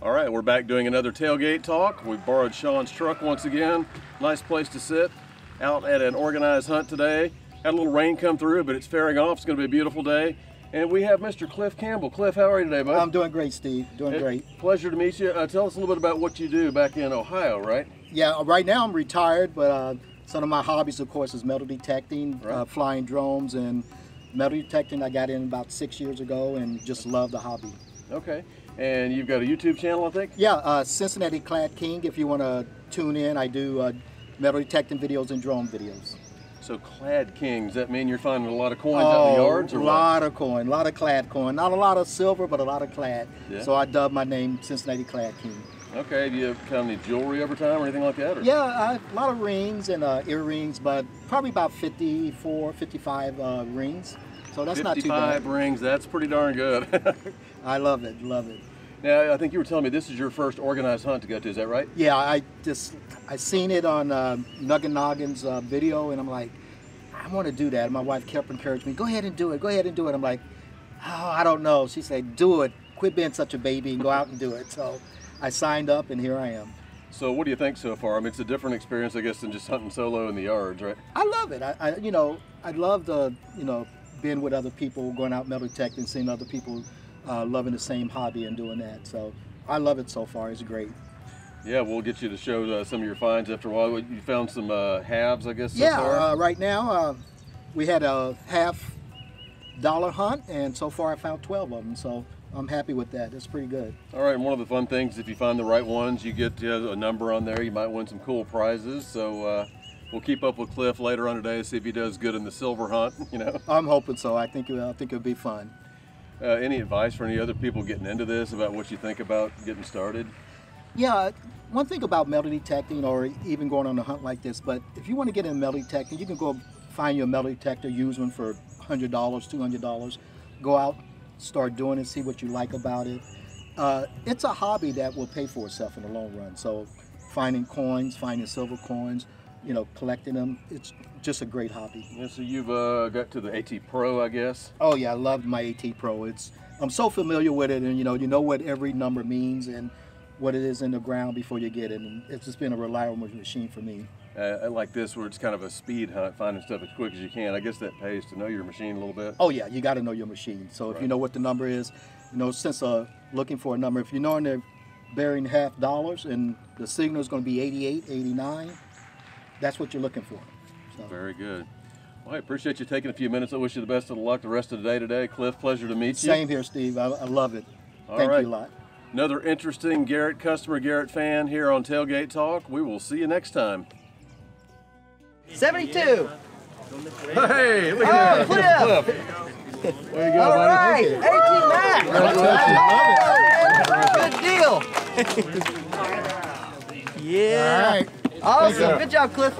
All right, we're back doing another tailgate talk. We borrowed Sean's truck once again. Nice place to sit. Out at an organized hunt today. Had a little rain come through, but it's fairing off. It's going to be a beautiful day. And we have Mr. Cliff Campbell. Cliff, how are you today, bud? I'm doing great, Steve. Doing Hey, great. Pleasure to meet you. Uh, tell us a little bit about what you do back in Ohio, right? Yeah, right now I'm retired, but uh, some of my hobbies, of course, is metal detecting, uh, flying drones, and metal detecting. I got in about six years ago, and just love the hobby. Okay. And you've got a YouTube channel, I think? Yeah, uh, Cincinnati Clad King. If you want to tune in, I do uh, metal detecting videos and drone videos. So Clad King, does that mean you're finding a lot of coins out in the yards or a what? lot of coin, a lot of clad coin. Not a lot of silver, but a lot of clad. Yeah. So I dubbed my name Cincinnati Clad King. Okay, do you have kind of any jewelry over time or anything like that? Or? Yeah, uh, a lot of rings and uh, earrings, but probably about 54, 55 uh, rings. So that's not too bad. 55 bad. rings, that's pretty darn good. I love it, love it. now, I think you were telling me this is your first organized hunt to go to, is that right? Yeah, I just I seen it on uh, Nugget Noggin's uh, video, and I'm like, I want to do that. And My wife kept encouraging me, go ahead and do it, go ahead and do it. I'm like, oh, I don't know. She said, do it. Quit being such a baby and go out and do it. So I signed up, and here I am. So what do you think so far? I mean, it's a different experience, I guess, than just hunting solo in the yards, right? I love it. I, I you know, I love the, you know, being with other people, going out metal detecting, seeing other people uh, loving the same hobby and doing that. So I love it so far. It's great. Yeah, we'll get you to show uh, some of your finds after a while. You found some uh, halves, I guess, so yeah, far? uh, right now uh, we had a half dollar hunt, and so far I found 12 of them. So I'm happy with that. That's pretty good. All right, and one of the fun things, if you find the right ones, you get uh, a number on there. You might win some cool prizes. So uh, we'll keep up with Cliff later on today to see if he does good in the silver hunt. You know, I'm hoping so. I think I think it'll be fun. uh, any advice for any other people getting into this about what you think about getting started? Yeah, one thing about metal detecting, or even going on a hunt like this, but if you want to get in metal detecting, you can go find your metal detector, use one for $100, $200. Go out, start doing it, see what you like about it. Uh, it's a hobby that will pay for itself in the long run. So finding coins, finding silver coins, you know, collecting them, it's just a great hobby. Yeah, so you've uh, got to the AT Pro, I guess. Oh yeah, I love my AT Pro. It's I'm so familiar with it, and you know, you know what every number means and what it is in the ground before you get it, and it's just been a reliable machine for me. Uh, I like this where it's kind of a speed hunt, finding stuff as quick as you can. I guess that pays to know your machine a little bit. Oh yeah, you got to know your machine. So if you know what the number is, you know, since uh, looking for a number, if you know they're bearing half dollars and the signal is going to be 88, 89, that's what you're looking for. So, Very good. Well, I appreciate you taking a few minutes. I wish you the best of the luck the rest of the day today. Cliff, pleasure to meet you. same here, Steve. I, I love it. All Thank right. you a lot. Another interesting Garrett customer, Garrett fan here on Tailgate Talk. We will see you next time. 72. Hey, look at Oh, Cliff. There you go, All buddy. right. AT Max. Good deal. yeah. All right. Awesome. Good job, Cliff.